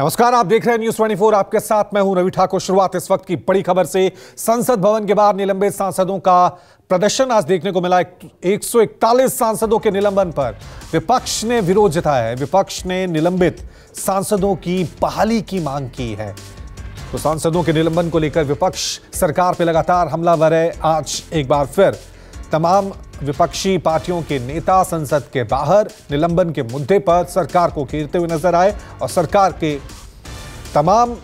नमस्कार, आप देख रहे हैं न्यूज़ 24 आपके साथ मैं हूँ रवि ठाकुर। शुरुआत इस वक्त की बड़ी खबर से। संसद भवन के बाहर निलंबित सांसदों का प्रदर्शन आज देखने को मिला एक सौ इकतालीस सांसदों के निलंबन पर। विपक्ष ने विरोध जताया है। विपक्ष ने निलंबित सांसदों की बहाली की मांग की है। तो सांसदों के निलंबन को लेकर विपक्ष सरकार पर लगातार हमलावर है। आज एक बार फिर तमाम विपक्षी पार्टियों के नेता संसद के बाहर निलंबन के मुद्दे पर सरकार को घेरते हुए नज़र आए और सरकार के तमाम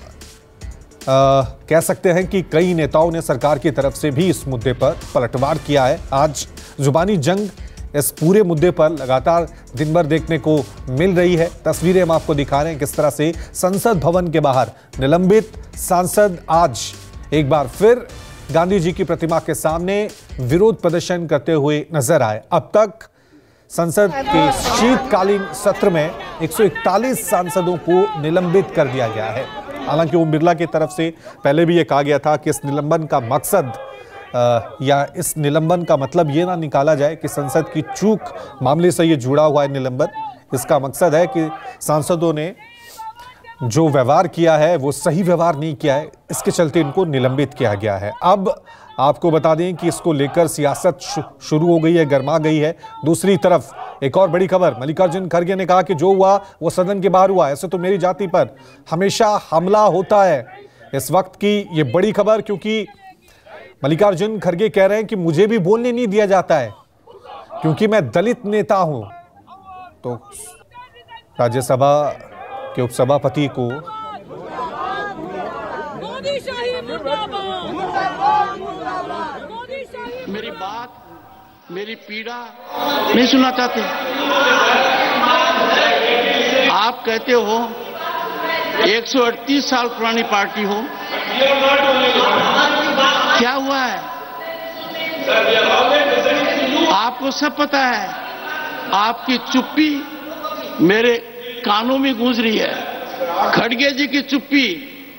आ, कह सकते हैं कि कई नेताओं ने सरकार की तरफ़ से भी इस मुद्दे पर पलटवार किया है। आज जुबानी जंग इस पूरे मुद्दे पर लगातार दिन भर देखने को मिल रही है। तस्वीरें हम आपको दिखा रहे हैं किस तरह से संसद भवन के बाहर निलंबित सांसद आज एक बार फिर गांधी जी की प्रतिमा के सामने विरोध प्रदर्शन करते हुए नज़र आए। अब तक संसद के शीतकालीन सत्र में 141 सांसदों को निलंबित कर दिया गया है। हालाँकि ओम बिरला की तरफ़ से पहले भी यह कहा गया था कि इस निलंबन का मकसद या इस निलंबन का मतलब ये ना निकाला जाए कि संसद की चूक, मामले से ये जुड़ा हुआ है निलंबन। इसका मकसद है कि सांसदों ने जो व्यवहार किया है, वो सही व्यवहार नहीं किया है, इसके चलते इनको निलंबित किया गया है। अब आपको बता दें कि इसको लेकर सियासत शुरू हो गई है, गर्मा गई है। दूसरी तरफ़, एक और बड़ी खबर, मल्लिकार्जुन खड़गे ने कहा कि जो हुआ, वो सदन के बाहर हुआ, ऐसे तो मेरी जाति पर हमेशा हमला होता है। इस वक्त की ये बड़ी खबर, क्योंकि मल्लिकार्जुन खड़गे कह रहे हैं कि मुझे भी बोलने नहीं दिया जाता है, क्योंकि मैं दलित नेता हूँ। तो राज्यसभा के उपसभापति को मेरी बात मेरी पीड़ा नहीं सुनना चाहते आप कहते हो 138 साल पुरानी पार्टी हो। क्या हुआ है? आपको सब पता है आपकी चुप्पी मेरे कानों में गूंज रही है। खड़गे जी की चुप्पी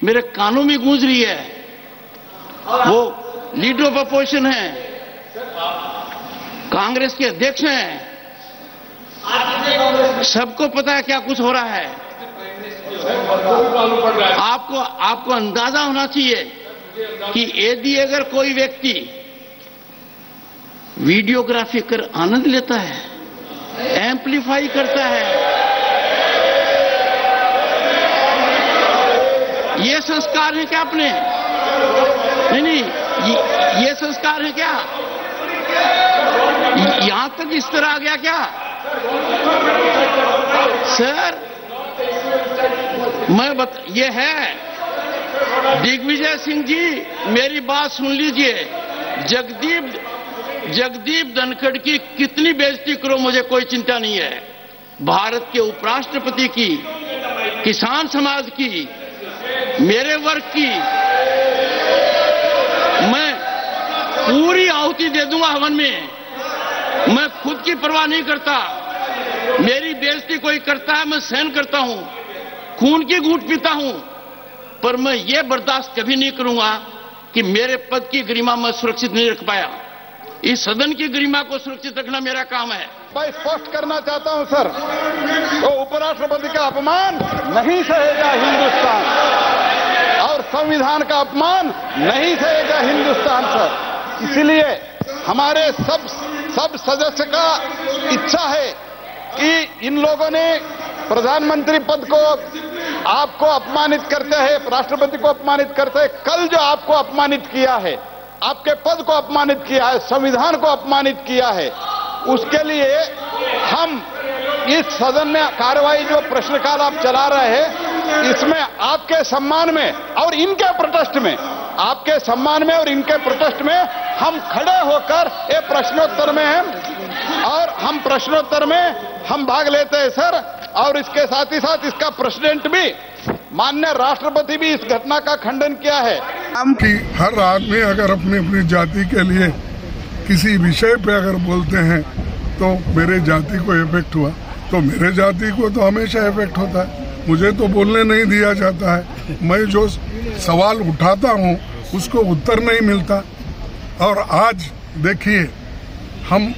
मेरे कानों में गूंज रही है। वो लीडर ऑफ़ अपोजिशन है। कांग्रेस के अध्यक्ष हैं। सबको पता है क्या कुछ हो रहा है। आपको आपको अंदाज़ा होना चाहिए कि यदि अगर कोई व्यक्ति वीडियोग्राफी कर आनंद लेता है एम्पलीफाई करता है ये संस्कार है क्या अपने? नहीं नहीं ये, संस्कार है क्या? यहाँ तक इस तरह आ गया क्या? सर मैं बत ये है। दिग्विजय सिंह जी मेरी बात सुन लीजिए। जगदीप जगदीप धनखड़ की कितनी बेइज्जती करो मुझे कोई चिंता नहीं है। भारत के उपराष्ट्रपति की किसान समाज की मेरे वर्ग की, मैं पूरी आहुति दे दूँगा हवन में। मैं खुद की परवाह नहीं करता। मेरी बेजती कोई करता है, मैं सहन करता हूँ। खून की घूट पीता हूँ। पर मैं ये बर्दाश्त कभी नहीं करूँगा कि मेरे पद की गरिमा मैं सुरक्षित नहीं रख पाया। इस सदन की गरिमा को सुरक्षित रखना मेरा काम है। मैं स्पष्ट करना चाहता हूँ, सर तो उपराष्ट्रपति का अपमान नहीं सहेगा हिंदुस्तान। संविधान का अपमान नहीं सहेगा हिंदुस्तान सर इसलिए हमारे सब सब सदस्य का इच्छा है कि इन लोगों ने प्रधानमंत्री पद को आपको अपमानित करते हैं, राष्ट्रपति को अपमानित करते हैं। कल जो आपको अपमानित किया है, आपके पद को अपमानित किया है, संविधान को अपमानित किया है, उसके लिए हम इस सदन में कार्रवाई जो प्रश्नकाल आप चला रहे हैं इसमें आपके सम्मान में और इनके प्रोटेस्ट में, आपके सम्मान में और इनके प्रोटेस्ट में हम खड़े होकर ये प्रश्नोत्तर में हैं और हम प्रश्नोत्तर में हम भाग लेते हैं, सर। और इसके साथ ही साथ इसका प्रेसिडेंट भी, माननीय राष्ट्रपति भी इस घटना का खंडन किया है। हम कि हर आदमी अगर अपनी अपनी जाति के लिए किसी विषय पे अगर बोलते हैं तो मेरे जाति को इफ़ेक्ट हुआ। तो मेरे जाति को तो हमेशा इफ़ेक्ट होता है। मुझे तो बोलने नहीं दिया जाता है। मैं जो सवाल उठाता हूँ उसको उत्तर नहीं मिलता। और आज देखिए हम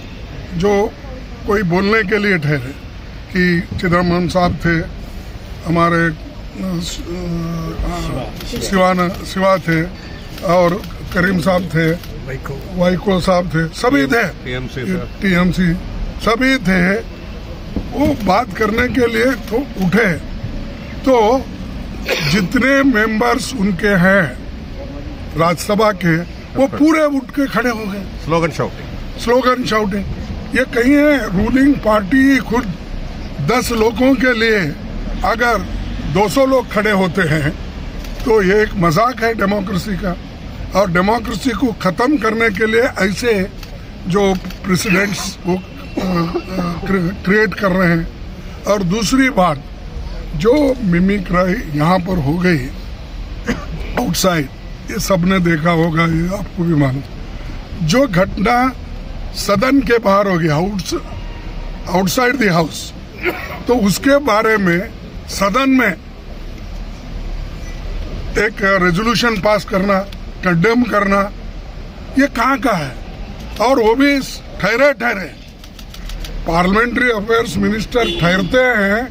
जो कोई बोलने के लिए ठहरे कि चिदम्बरम साहब थे हमारे शिवाना शिवा थे और करीम साहब थे वाइको। साहब थे सभी थे। टीएमसी सभी थे। वो बात करने के लिए तो उठे। तो जितने मेंबर्स उनके हैं राज्यसभा के वो पूरे उठ के खड़े हो गए। स्लोगन शाउटिंग स्लोगन शाउटिंग ये कहीं है रूलिंग पार्टी खुद दस लोगों के लिए अगर 200 लोग खड़े होते हैं तो ये एक मज़ाक है डेमोक्रेसी का। और डेमोक्रेसी को ख़त्म करने के लिए ऐसे जो प्रेसिडेंट्स वो क्रिएट कर रहे हैं। और दूसरी बात जो मिमिक्राई यहाँ पर हो गई आउटसाइड ये सबने देखा होगा, ये आपको भी मालूम। जो घटना सदन के बाहर हो गया आउटसाइड द हाउस तो उसके बारे में सदन में एक रेजोल्यूशन पास करना कंडेम करना, ये कहाँ का है? और वो भी ठहरे ठहरे पार्लियामेंट्री अफेयर्स मिनिस्टर ठहरते हैं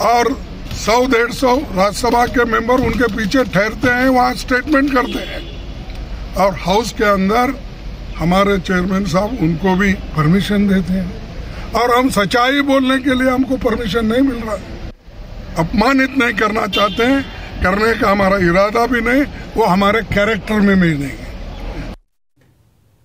और सौ, डेढ़ सौ राज्यसभा के मेंबर उनके पीछे ठहरते हैं, वहाँ स्टेटमेंट करते हैं। और हाउस के अंदर हमारे चेयरमैन साहब उनको भी परमिशन देते हैं। और हम सच्चाई बोलने के लिए हमको परमिशन नहीं मिल रहा। अपमानित नहीं करना चाहते हैं, करने का हमारा इरादा भी नहीं, वो हमारे कैरेक्टर में भी नहीं